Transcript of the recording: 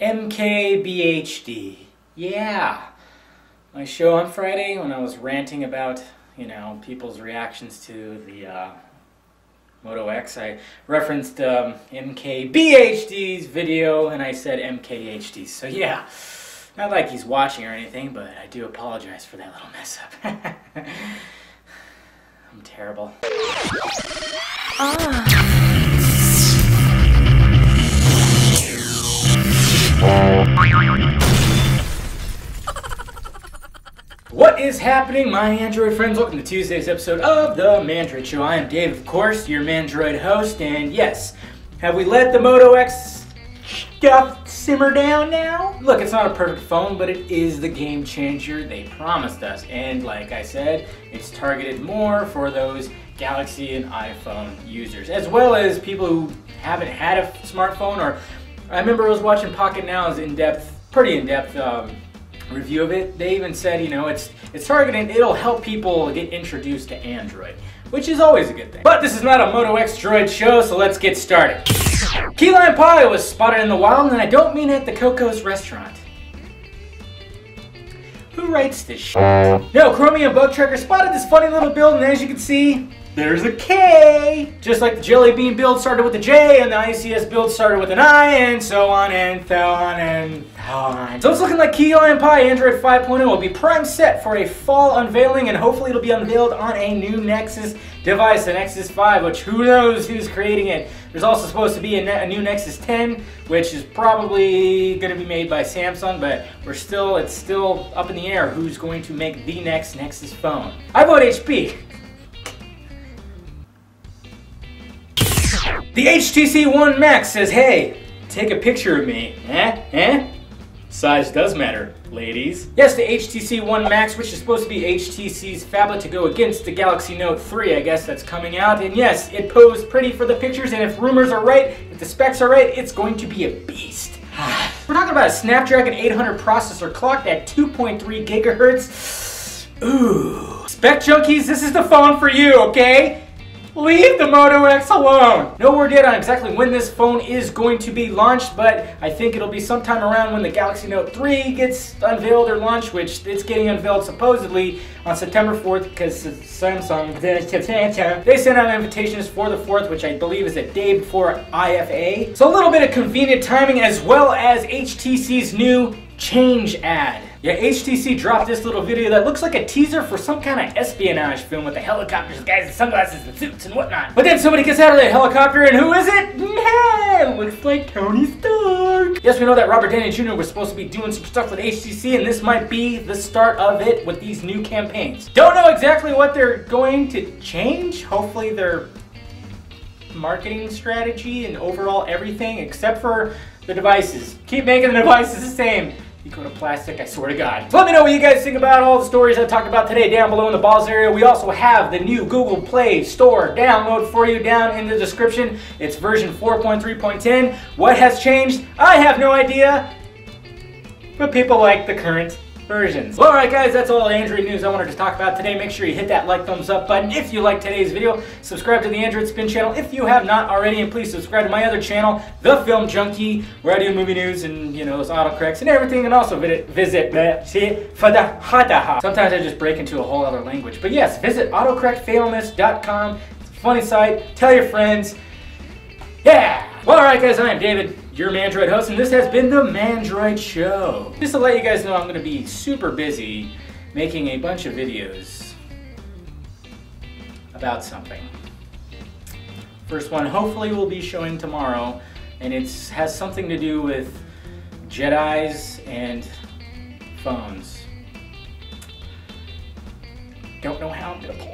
MKBHD. Yeah. My show on Friday when I was ranting about, you know, people's reactions to the uh, Moto X, I referenced um, MKBHD's video and I said MKHD. So yeah, not like he's watching or anything, but I do apologize for that little mess up. I'm terrible. What is happening, my Android friends? Welcome to Tuesday's episode of The Mandroid Show. I am Dave, of course, your Mandroid host, and yes, have we let the Moto X stuff simmer down now? Look, it's not a perfect phone, but it is the game changer they promised us. And like I said, it's targeted more for those Galaxy and iPhone users, as well as people who haven't had a smartphone or I remember I was watching Pocketnow's in-depth, pretty in-depth um, review of it. They even said, you know, it's it's targeting, it'll help people get introduced to Android, which is always a good thing. But this is not a Moto X Droid show, so let's get started. Key lime pie was spotted in the wild, and I don't mean at the Coco's restaurant. Who writes this shit? No, Chromium Bug Tracker spotted this funny little build, and as you can see, there's a K! Just like the Jelly Bean build started with a J, and the ICS build started with an I, and so on and so on and so on. So it's looking like Key Lime Pie Android 5.0 will be prime set for a fall unveiling, and hopefully it'll be unveiled on a new Nexus device, the Nexus 5, which who knows who's creating it. There's also supposed to be a, ne a new Nexus 10, which is probably going to be made by Samsung, but we're still, it's still up in the air who's going to make the next Nexus phone. I vote HP. The HTC One Max says, hey, take a picture of me. Eh? Eh? Size does matter, ladies. Yes, the HTC One Max, which is supposed to be HTC's phablet to go against the Galaxy Note 3, I guess that's coming out. And yes, it posed pretty for the pictures, and if rumors are right, if the specs are right, it's going to be a beast. We're talking about a Snapdragon 800 processor clocked at 2.3 gigahertz. Ooh. Spec junkies, this is the phone for you, okay? Leave the Moto X alone! No word yet on exactly when this phone is going to be launched, but I think it'll be sometime around when the Galaxy Note 3 gets unveiled or launched, which it's getting unveiled supposedly on September 4th because Samsung, they sent out invitations for the 4th, which I believe is a day before IFA. So a little bit of convenient timing as well as HTC's new change ad. Yeah, HTC dropped this little video that looks like a teaser for some kind of espionage film with the helicopters, guys in sunglasses and suits and whatnot. But then somebody gets out of that helicopter and who is it? Man, looks like Tony Stark. Yes, we know that Robert Downey Jr. was supposed to be doing some stuff with HTC and this might be the start of it with these new campaigns. Don't know exactly what they're going to change. Hopefully their marketing strategy and overall everything except for the devices. Keep making the devices the same. You go to plastic, I swear to God. Let me know what you guys think about all the stories I talked about today down below in the balls area. We also have the new Google Play Store download for you down in the description. It's version 4.3.10. What has changed? I have no idea. But people like the current versions. Well, alright guys, that's all the Android news I wanted to talk about today. Make sure you hit that like, thumbs up button if you like today's video. Subscribe to the AndroidSPIN channel if you have not already, and please subscribe to my other channel, The Film Junkie, where I do movie news and, you know, those autocorrects and everything, and also visit, visit, Sometimes I just break into a whole other language. But yes, visit autocorrectfailness.com. It's a funny site. Tell your friends. Yeah! Well, alright guys, I am David your Mandroid host, and this has been the Mandroid Show. Just to let you guys know, I'm going to be super busy making a bunch of videos about something. First one, hopefully, we'll be showing tomorrow, and it has something to do with Jedi's and phones. Don't know how I'm going to